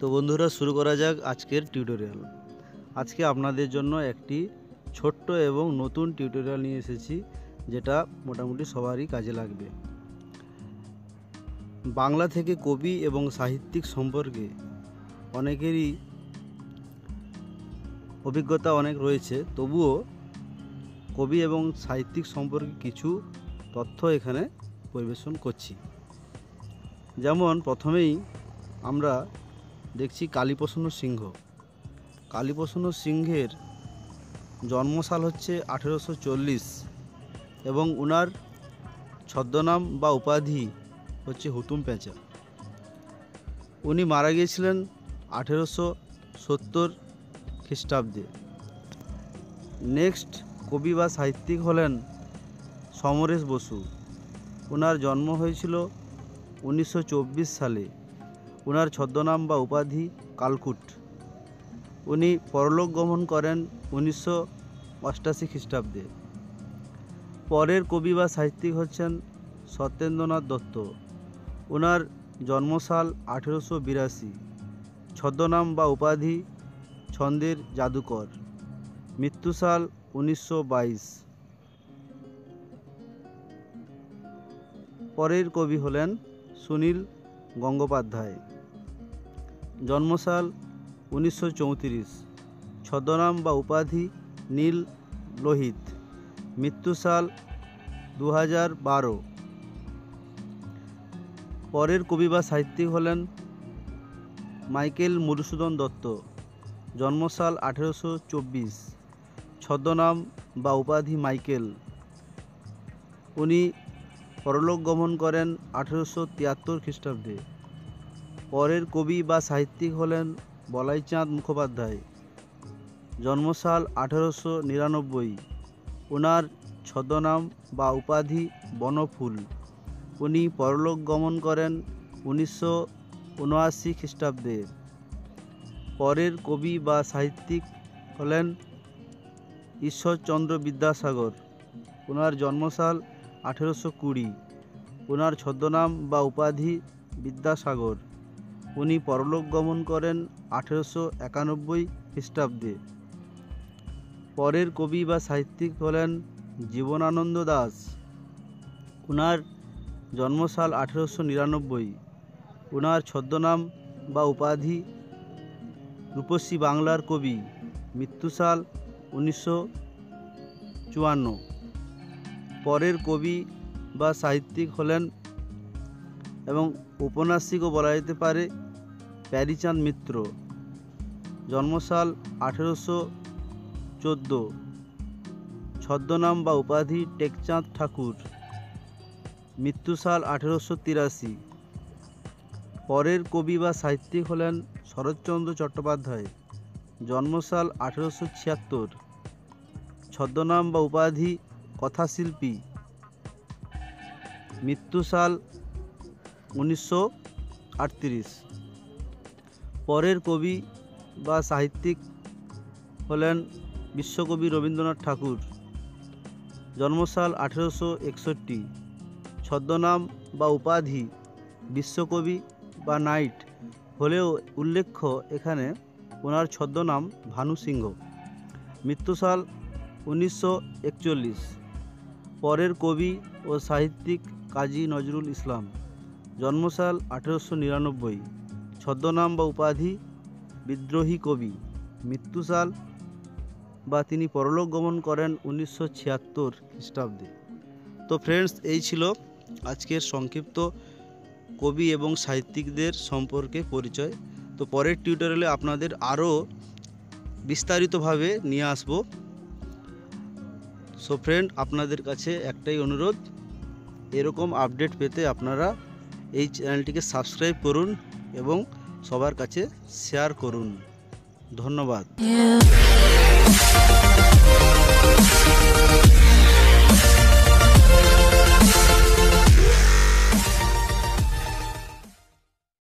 তো বন্ধুরা শুরু করা যাক আজকের টিউটোরিয়াল আজকে আপনাদের জন্য একটি ছোট্ট এবং নতুন টিউটোরিয়াল নিয়ে এসেছি, যেটা মোটামুটি সবারই কাজে লাগবে। বাংলা থেকে কবি এবং সাহিত্যিক সম্পর্কে অনেকেরই অভিজ্ঞতা অনেক রয়েছে, তবুও কবি এবং সাহিত্যিক সম্পর্কে কিছু তথ্য এখানে পরিবেশন করছি। যেমন প্রথমেই আমরা দেখছি কালীপ্রসন্ন সিংহ। কালীপ্রসন্ন সিংহের জন্মসাল হচ্ছে আঠেরোশো চল্লিশ এবং উনার ছদ্মনাম বা উপাধি হচ্ছে হুতুম পেঁচা। উনি মারা গিয়েছিলেন আঠেরোশো সত্তর খ্রিস্টাব্দে। নেক্সট কবি বা সাহিত্যিক হলেন সমরেশ বসু। ওনার জন্ম হয়েছিল উনিশশো চব্বিশ সালে। ওনার ছদ্মনাম বা উপাধি কালকুট। উনি পরলোক গমন করেন উনিশশো অষ্টাশি খ্রিস্টাব্দে। পরের কবি বা সাহিত্যিক হচ্ছেন সত্যেন্দ্রনাথ দত্ত। ওনার জন্মসাল আঠেরোশো বিরাশি। ছদ্মনাম বা উপাধি ছন্দের জাদুকর। মৃত্যুসাল উনিশশো বাইশ। পরের কবি হলেন সুনীল গঙ্গোপাধ্যায়। জন্মসাল উনিশশো চৌত্রিশ। ছদ্মনাম বা উপাধি নীল লোহিত। মৃত্যুসাল দু হাজার বারো। পরের কবি বা সাহিত্যিক হলেন মাইকেল মধুসূদন দত্ত। জন্মসাল আঠেরোশো চব্বিশ। ছদ্মনাম বা উপাধি মাইকেল। উনি পরলোক গমন করেন আঠেরোশো তিয়াত্তর খ্রিস্টাব্দে। পরের কবি বা সাহিত্যিক হলেন বলাইচাঁদ মুখোপাধ্যায়। জন্মসাল আঠেরোশো নিরানব্বই। ওনার ছদ্মনাম বা উপাধি বনফুল। উনি পরলোক গমন করেন উনিশশো উনআশি খ্রিস্টাব্দে। পরের কবি বা সাহিত্যিক হলেন ঈশ্বরচন্দ্র বিদ্যাসাগর। ওনার জন্মসাল আঠেরোশো কুড়ি। ওনার ছদ্মনাম বা উপাধি বিদ্যাসাগর। উনি পরলোক গমন করেন আঠেরোশো একানব্বই খ্রিস্টাব্দে। পরের কবি বা সাহিত্যিক হলেন জীবনানন্দ দাস। ওনার জন্মসাল আঠেরোশো নিরানব্বই। ওনার ছদ্মনাম বা উপাধি রূপসী বাংলার কবি। মৃত্যুসাল উনিশশো চুয়ান্ন। পরের কবি বা সাহিত্যিক হলেন এবং উপন্যাসিকও বলা যেতে পারে প্যারিচাঁদ মিত্র। জন্মসাল আঠেরোশো চোদ্দ। ছদ্মনাম বা উপাধি টেকচাঁদ ঠাকুর। মৃত্যুসাল আঠেরোশো তিরাশি। পরের কবি বা সাহিত্যিক হলেন শরৎচন্দ্র চট্টোপাধ্যায়। জন্মসাল আঠেরোশো ছিয়াত্তর। ছদ্মনাম বা উপাধি কথাশিল্পী। মৃত্যুসাল উনিশশো আটত্রিশ। পরের কবি বা সাহিত্যিক হলেন বিশ্বকবি রবীন্দ্রনাথ ঠাকুর। জন্মসাল আঠেরোশো একষট্টি। ছদ্মনাম বা উপাধি বিশ্বকবি বা নাইট হলেও উল্লেখ্য এখানে ওনার ছদ্মনাম ভানু সিংহ মৃত্যুসাল উনিশশো একচল্লিশ। পরের কবি ও সাহিত্যিক কাজী নজরুল ইসলাম। জন্মসাল আঠেরোশো নিরানব্বই। ছদ্মনাম বা উপাধি বিদ্রোহী কবি। মৃত্যুসাল বা তিনি পরলোক গমন করেন উনিশশো ছিয়াত্তর খ্রিস্টাব্দে। তো ফ্রেন্ডস এই ছিল আজকের সংক্ষিপ্ত কবি এবং সাহিত্যিকদের সম্পর্কে পরিচয়। তো পরের টিউটোরিয়ালে আপনাদের আরও বিস্তারিতভাবে নিয়ে আসব। সো ফ্রেন্ড আপনাদের কাছে একটাই অনুরোধ, এরকম আপডেট পেতে আপনারা এই চ্যানেলটিকে সাবস্ক্রাইব করুন এবং সবার কাছে শেয়ার করুন ধন্যবাদ.